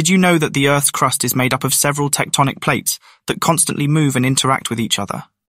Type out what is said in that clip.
Did you know that the Earth's crust is made up of several tectonic plates that constantly move and interact with each other?